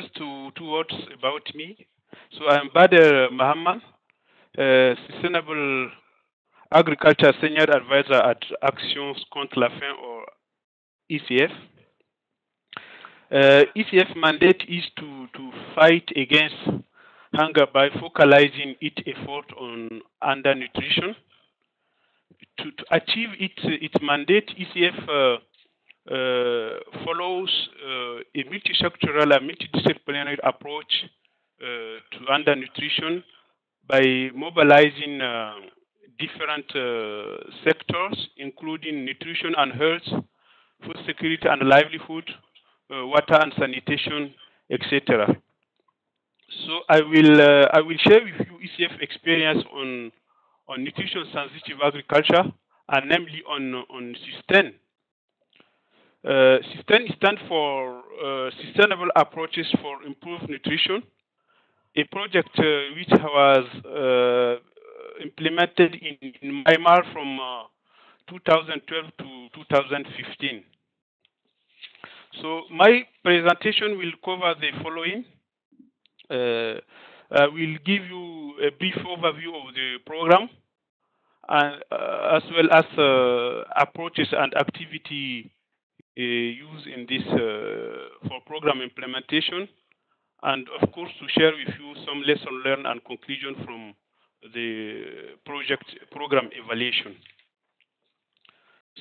just two, two words about me. So I'm Bader Mahaman, uh, Sustainable Agriculture Senior Advisor at Action contre la faim or ACF. Uh, ACF mandate is to, to fight against hunger by focalizing its effort on undernutrition. To, to achieve its, its mandate, ACF uh, follows uh, a multisectoral and multidisciplinary approach uh, to undernutrition by mobilizing uh, different uh, sectors, including nutrition and health, food security and livelihood, uh, water and sanitation, etc. So I will uh, I will share with you ACF experience on on nutrition sensitive agriculture and namely on on sustain. Uh, sustain stands for uh, sustainable approaches for improved nutrition, a project uh, which was uh, implemented in, in Myanmar from uh, 2012 to 2015. So my presentation will cover the following. I will give you a brief overview of the program, and as well as approaches and activity used in this uh, for program implementation, and of course to share with you some lesson learned and conclusion from the project program evaluation.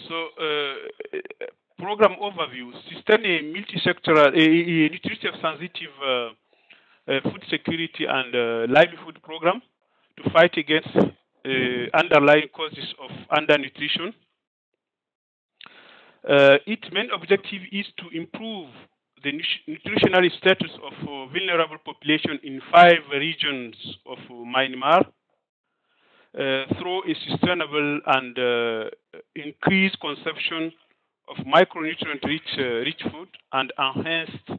So, uh, program overview: sustain a multi-sectoral, a, nutrition sensitive uh, uh, food security and uh, livelihood program to fight against uh, underlying causes of undernutrition. Uh, its main objective is to improve the nutritional status of uh, vulnerable population in five regions of uh, Myanmar uh, through a sustainable and uh, increased consumption of micronutrient-rich uh, rich food and enhanced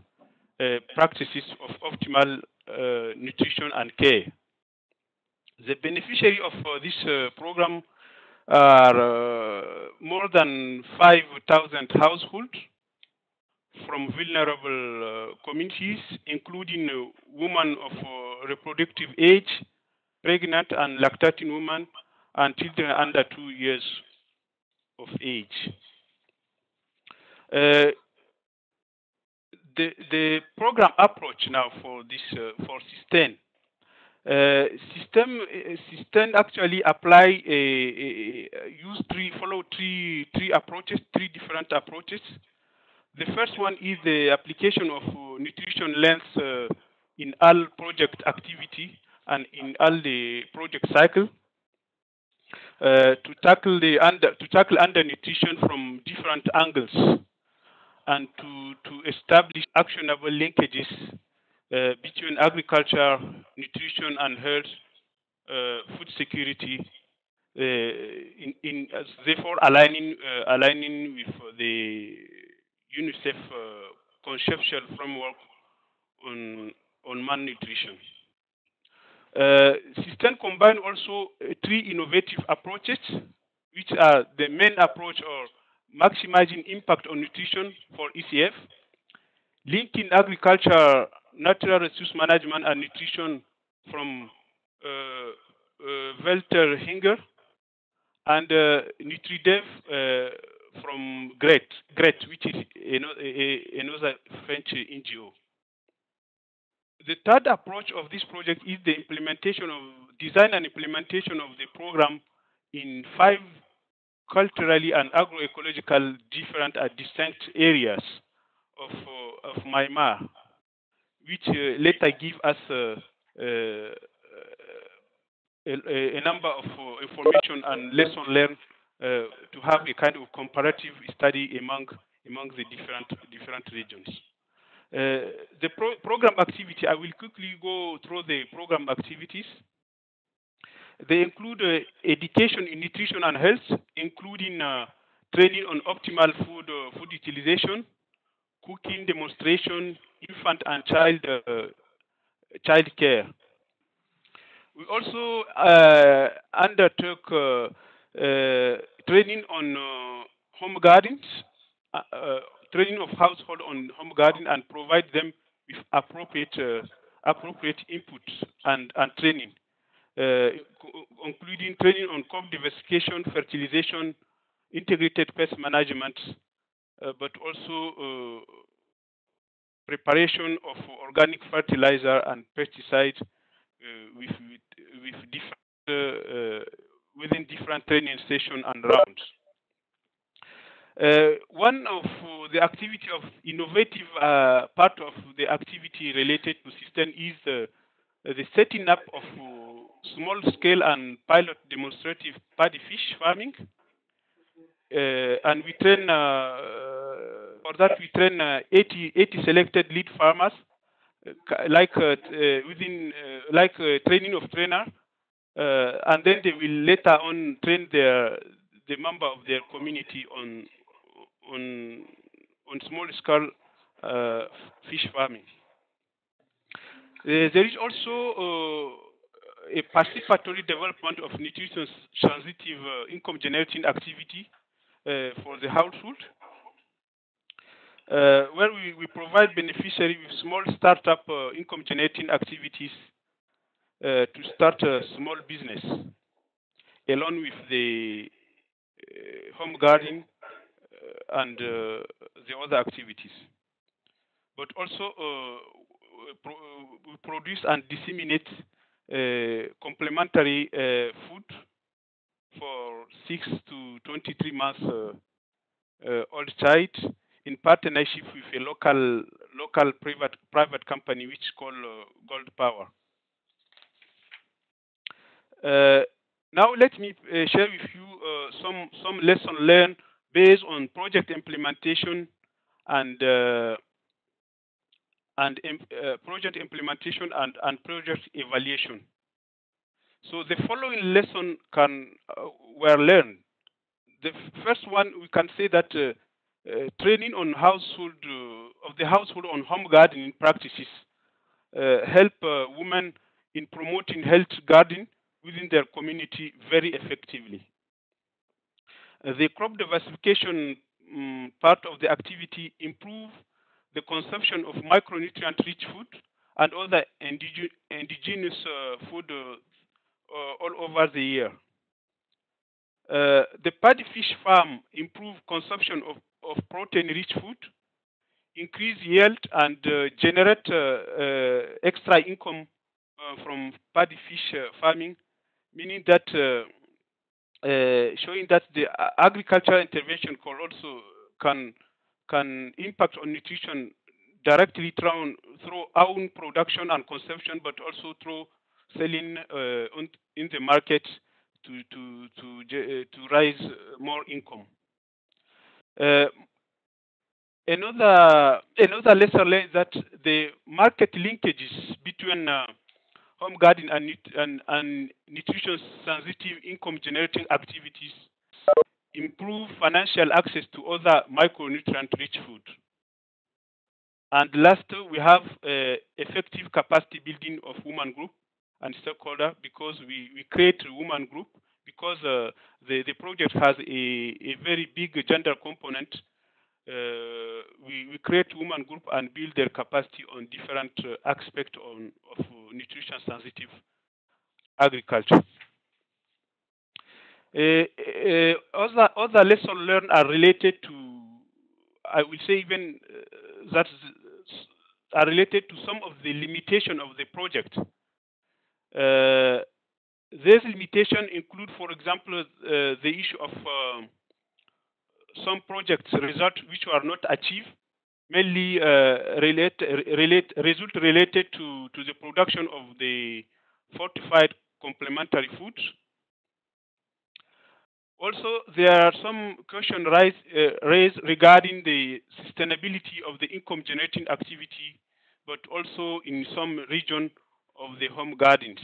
practices of optimal nutrition and care. The beneficiary of this program are more than 5,000 households from vulnerable uh, communities, including uh, women of uh, reproductive age, pregnant and lactating women, and children under two years of age. Uh, the, the program approach now for this uh, for sustain uh, SUSTAIN SUSTAIN actually apply a, a, a, use three follow three three approaches three different approaches. The first one is the application of uh, nutrition lens uh, in all project activity and in all the project cycle. Uh, to tackle the under to tackle undernutrition from different angles and to to establish actionable linkages uh, between agriculture, nutrition, and health, uh, food security. Uh, in, in therefore aligning aligning with the UNICEF conceptual framework on on malnutrition. Uh, SUSTAIN combine also three innovative approaches, which are the main approach or maximizing impact on nutrition for ACF, linking agriculture, natural resource management, and nutrition from uh, uh Welthungerhilfe, and uh, NutriDev uh, from Gret, Gret, which is another French NGO. The third approach of this project is the implementation of design and implementation of the program in five culturally and agroecological different and distinct areas of, uh, of Myanmar, which uh, later give us uh, uh a, a, number of information and lesson learned to have a kind of comparative study among among the different different regions. Uh, the pro program activity, I will quickly go through the program activities. They include uh, education in nutrition and health, including uh, training on optimal food food utilization, cooking demonstration, infant and child uh, child care. We also uh, undertook training on home gardens, training of household on home garden and provide them with appropriate uh, appropriate input and, and training, uh, including training on crop diversification, fertilization, integrated pest management, uh, Uh, but also uh, preparation of organic fertilizer and pesticide uh, with, with, with different, within different training sessions and rounds. Uh, one of uh, the activity of innovative uh, part of the activity related to SUSTAIN is the setting up of small scale and pilot demonstrative paddy fish farming. and we train, for that we train 80, 80 selected lead farmers, like within, like training of trainer, and then they will later on train their the member of their community on on on small scale uh, fish farming. Uh, there is also uh, a participatory development of nutrition sensitive uh, income generating activity uh, for the household, uh, where we, we provide beneficiaries with small startup income generating activities to start a small business, along with the home garden and uh, the other activities. But also, uh, pro we produce and disseminate uh, complementary food for 6 to 23 months old child in partnership with a local local private private company which is called uh, Gold Power. Uh, now let me uh, share with you some some lesson learned based on project implementation and uh, and uh, project implementation and, and project evaluation. So the following lesson can uh, were learned. The first one we can say that uh, uh, training on household uh, of the household on home gardening practices help women in promoting health gardening within their community very effectively. The crop diversification um, part of the activity improve the consumption of micronutrient-rich food and other indigenous uh, food uh, uh, all over the year. Uh, the paddy fish farm improve consumption of, of protein-rich food, increase yield, and uh, generate uh, extra income from paddy fish farming, meaning that uh, showing that the agricultural intervention can also can can impact on nutrition directly through, through own production and consumption, but also through selling uh, in the market to to to uh, to raise more income. Uh, another another lesson is that the market linkages between uh, home garden and, and, and nutrition sensitive income generating activities improve financial access to other micronutrient rich food. And last, we have uh, effective capacity building of woman group and stakeholder because we, we create a woman group because uh, the, the project has a, a very big gender component uh, we, we create women group and build their capacity on different uh, aspects on, of nutrition sensitive agriculture. Uh, uh, other, other lessons learned are related to, I will say even uh, that are related to some of the limitation of the project. Uh, these limitations include, for example, the issue of some projects result which are not achieved, mainly uh, relate, relate, result related to, to the production of the fortified complementary foods. Also, there are some questions raised, uh, raised regarding the sustainability of the income generating activity, but also in some region of the home gardens,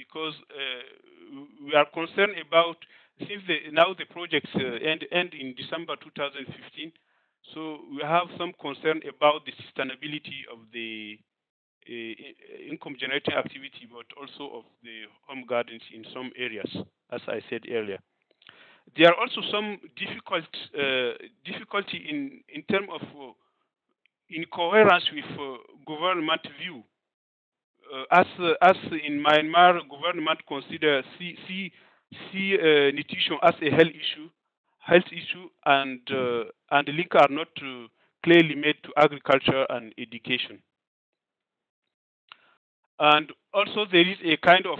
because uh, we are concerned about since the, now the projects uh, end, end in December 2015, so we have some concern about the sustainability of the uh, income generating activity, but also of the home gardens in some areas, as I said earlier. There are also some difficult uh, difficulty in in terms of uh, in coherence with uh, government view. Uh, as uh, as in Myanmar, government consider see see, see uh, nutrition as a health issue, health issue, and uh, and link are not uh, clearly made to agriculture and education. And also, there is a kind of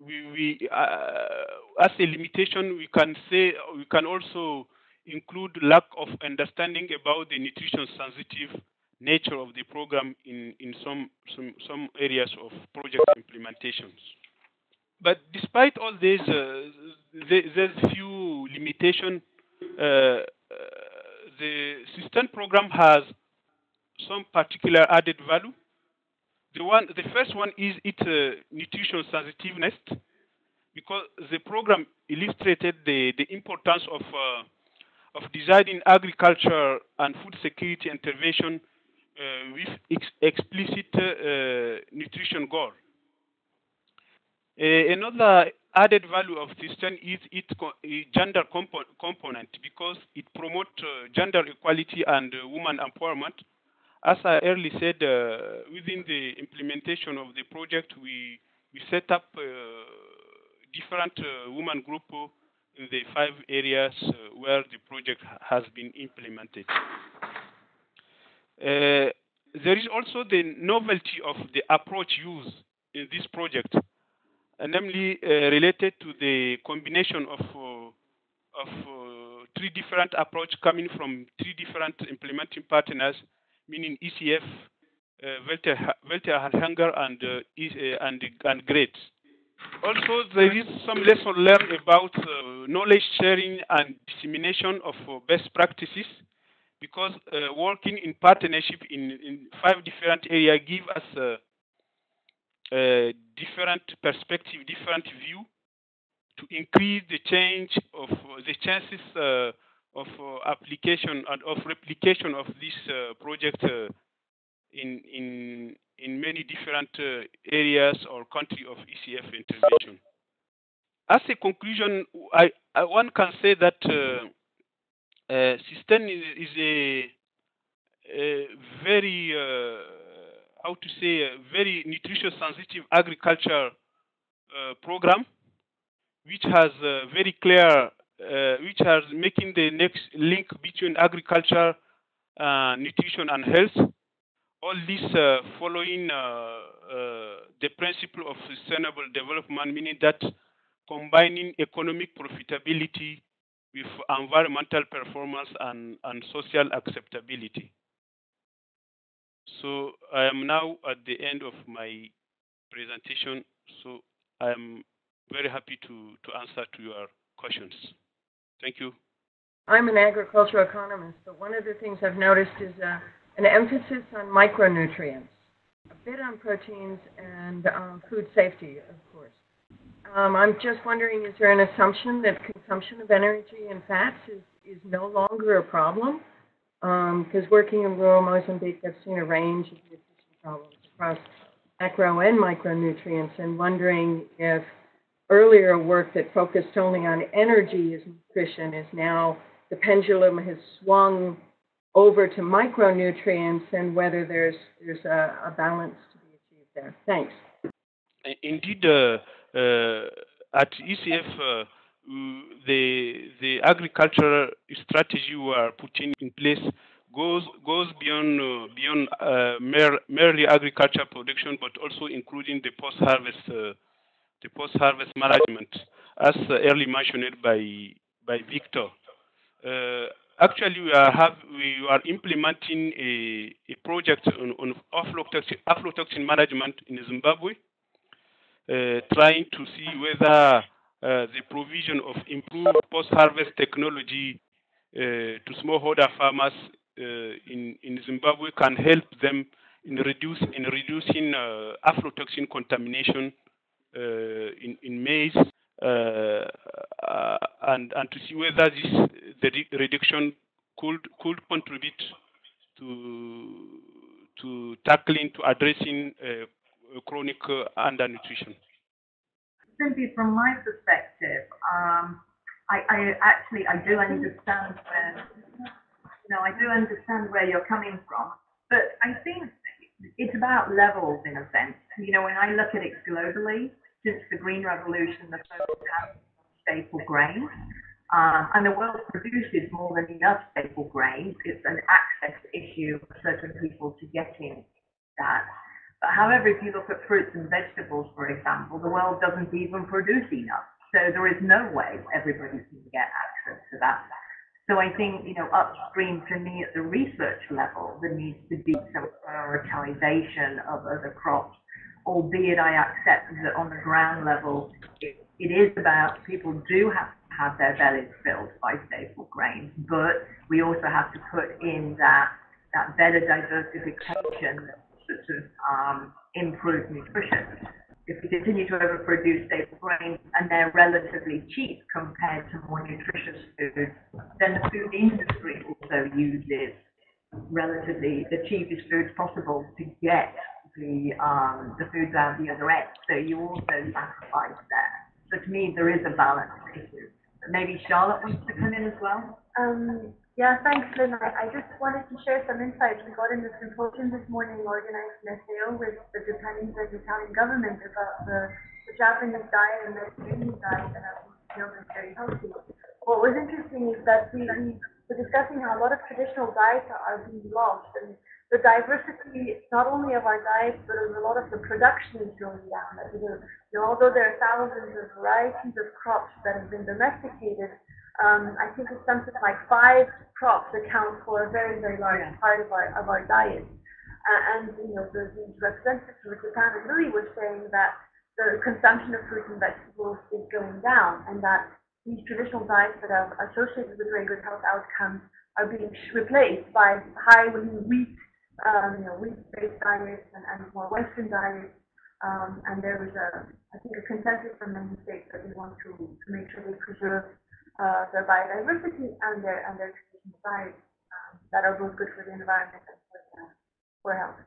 we, we as a limitation, we can say we can also include lack of understanding about the nutrition sensitive nature of the program in, in some, some, some areas of project implementations. But despite all this, uh, there, there's few limitation. Uh, uh, the SUSTAIN program has some particular added value. The one, the first one is its uh, nutrition sensitiveness, because the program illustrated the, the importance of uh, of designing agriculture and food security intervention with ex explicit uh, nutrition goal. Uh, another added value of SUSTAIN is its gender compo component because it promotes uh, gender equality and uh, woman empowerment. As I earlier said, uh, within the implementation of the project, we we set up different women group in the five areas uh, where the project has been implemented. Uh, there is also the novelty of the approach used in this project, uh, namely related to the combination of of uh, three different approach coming from three different implementing partners, meaning ACF, uh, Welter, and, uh, and, and Gret. Also, there is some lesson learned about uh, knowledge sharing and dissemination of uh, best practices because uh, working in partnership in, in five different areas give us a, a different perspective, different view to increase the change of the chances uh, of uh, application and of replication of this uh, project in in in many different uh, areas or country of ACF intervention. As a conclusion, I, I one can say that uh, SUSTAIN is, a, a, very uh, how to say very nutrition sensitive agriculture uh, program, which has very clear, which has making the next link between agriculture, nutrition, and health. All this following the principle of sustainable development, meaning that combining economic profitability with environmental performance and, and social acceptability. So I am now at the end of my presentation, so I am very happy to, to answer to your questions. Thank you. I'm an agricultural economist, but one of the things I've noticed is uh, an emphasis on micronutrients, a bit on proteins, and um, food safety, of course. Um, I'm just wondering, is there an assumption that consumption of energy and fats is, is no longer a problem? Because um, working in rural Mozambique, I've seen a range of nutrition problems across macro and micronutrients, and wondering if earlier work that focused only on energy as nutrition is now the pendulum has swung over to micronutrients and whether there's there's a, a balance to be achieved there. Thanks. Indeed, uh, at ACF, uh, the the agricultural strategy we are putting in place goes goes beyond uh, beyond uh, mere, merely agriculture production, but also including the post harvest uh, the post harvest management, as early mentioned by by Victor. Actually we are have we are implementing a, a project on, on aflatoxin, aflatoxin management in Zimbabwe, uh, trying to see whether uh, the provision of improved post-harvest technology uh, to smallholder farmers uh, in, in Zimbabwe can help them in reduce in reducing uh, aflatoxin contamination uh, in, in maize uh, uh, and and to see whether this the reduction could could contribute to to tackling to addressing uh, chronic undernutrition. Simply from my perspective, um, I, I, actually I do understand when No, I do understand where you're coming from, but I think it's about levels in a sense. You know, when I look at it globally, since the Green Revolution, the focus has staple grains, um, and the world produces more than enough staple grains. It's an access issue for certain people to getting that. But however, if you look at fruits and vegetables, for example, the world doesn't even produce enough. So there is no way everybody can get access to that. So I think, you know, upstream for me at the research level, there needs to be some prioritization of other crops, albeit I accept that on the ground level, it, it is about people do have to have their bellies filled by staple grains, but we also have to put in that, that better diversification of um, improve nutrition if you continue to overproduce staple grains and they're relatively cheap compared to more nutritious foods, then the food industry also uses relatively the cheapest foods possible to get the um, the foods out the other end. So you also sacrifice there. So to me, there is a balance issue. Maybe Charlotte wants to come in as well. Um, yeah, thanks, Lynn. I, just wanted to share some insights we got in the symposium this morning organized in FAO with the Japanese and Italian government about the, the Japanese diet and the Mediterranean diet and how feel is very healthy. What was interesting is that we, we were discussing how a lot of traditional diets are being lost and the diversity not only of our diets but of a lot of the production is going down. You know, although there are thousands of varieties of crops that have been domesticated, um, I think it's something like five crops account for a very, very large yeah. part of our of our diet. Uh, and you know, the, the representative from Japan and Louis was saying that the consumption of fruits and vegetables is going down, and that these traditional diets that are associated with very good health outcomes are being replaced by highly wheat, um, you know, wheat-based diets and, and more Western diets. Um, and was a I think, a consensus from many states that we want to, to make sure we preserve uh, their biodiversity and their and their traditional diets um, that are both good for the environment and for, uh, for health.